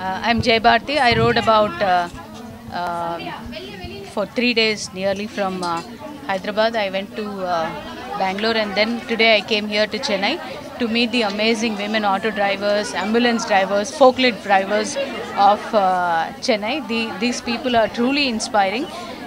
Uh, I'm Jai Bharathi. I rode about uh, uh, for three days nearly from uh, Hyderabad. I went to uh, Bangalore and then today I came here to Chennai to meet the amazing women auto drivers, ambulance drivers, forklift drivers of uh, Chennai. The, these people are truly inspiring.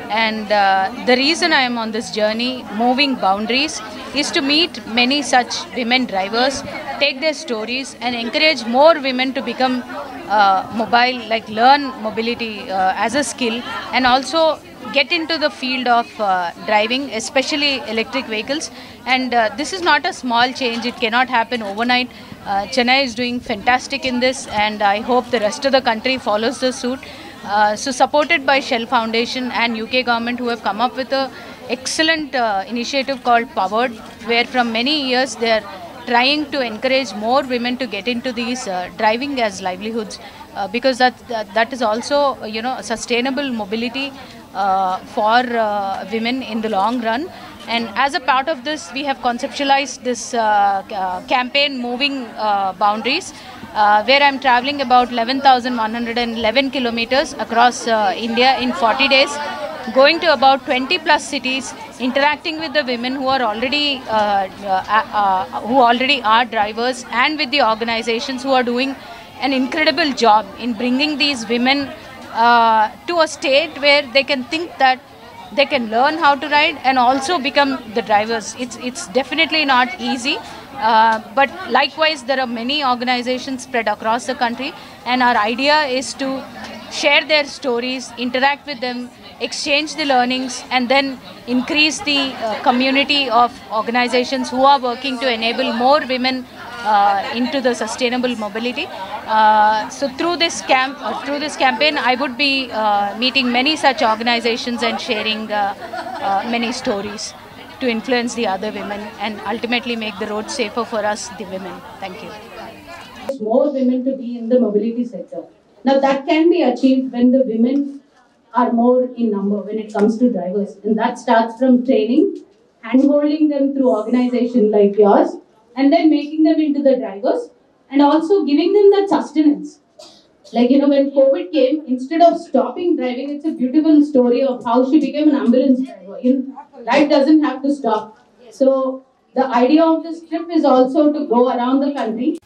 And uh, the reason I am on this journey, moving boundaries, is to meet many such women drivers, take their stories, and encourage more women to become uh, mobile, like learn mobility uh, as a skill, and also get into the field of uh, driving, especially electric vehicles. And uh, this is not a small change, it cannot happen overnight. Uh, Chennai is doing fantastic in this, and I hope the rest of the country follows the suit. Uh, so supported by Shell Foundation and UK government who have come up with a excellent uh, initiative called Powered, where from many years they are trying to encourage more women to get into these uh, driving as livelihoods uh, because that, that that is also you know sustainable mobility uh, for women in the long run. And as a part of this, we have conceptualized this campaign, Moving Boundaries, uh, where I'm traveling about 11,111 kilometers across uh, India in 40 days, going to about 20 plus cities, interacting with the women who are already uh, uh, uh, who already are drivers, and with the organizations who are doing an incredible job in bringing these women uh, to a state where they can think that they can learn how to ride and also become the drivers. It's it's definitely not easy, uh, but likewise there are many organizations spread across the country, and our idea is to share their stories, interact with them, exchange the learnings, and then increase the uh, community of organizations who are working to enable more women into the sustainable mobility. Uh, so through this camp, uh, through this campaign, I would be uh, meeting many such organizations and sharing uh, uh, many stories to influence the other women and ultimately make the road safer for us, the women. Thank you. more women to be in the mobility sector. Now that can be achieved when the women are more in number when it comes to drivers. And that starts from training, and holding them through organization like yours, and then making them into the drivers and also giving them that sustenance. Like, you know, when COVID came, instead of stopping driving, it's a beautiful story of how she became an ambulance driver. You know, life doesn't have to stop. So, the idea of this trip is also to go around the country